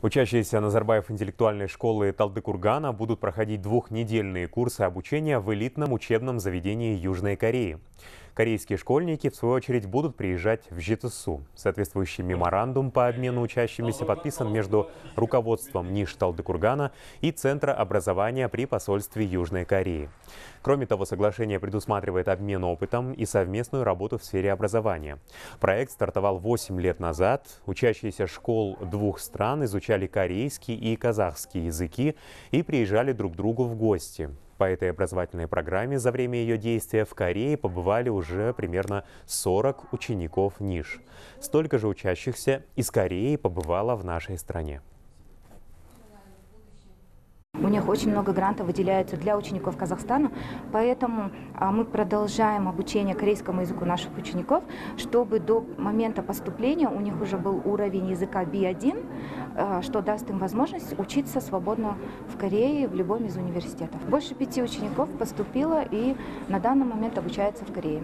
Учащиеся Назарбаев интеллектуальной школы Талдыкургана будут проходить двухнедельные курсы обучения в элитном учебном заведении Южной Кореи. Корейские школьники, в свою очередь, будут приезжать в ЖИТСУ. Соответствующий меморандум по обмену учащимися подписан между руководством НИШ Талдыкургана и Центра образования при посольстве Южной Кореи. Кроме того, соглашение предусматривает обмен опытом и совместную работу в сфере образования. Проект стартовал 8 лет назад. Учащиеся школ двух стран изучали корейский и казахский языки и приезжали друг к другу в гости. По этой образовательной программе за время ее действия в Корее побывали уже примерно 40 учеников НИШ. Столько же учащихся из Кореи побывало в нашей стране. У них очень много грантов выделяется для учеников Казахстана, поэтому а, мы продолжаем обучение корейскому языку наших учеников, чтобы до момента поступления у них уже был уровень языка B1, а, что даст им возможность учиться свободно в Корее в любом из университетов. Больше пяти учеников поступило и на данный момент обучается в Корее.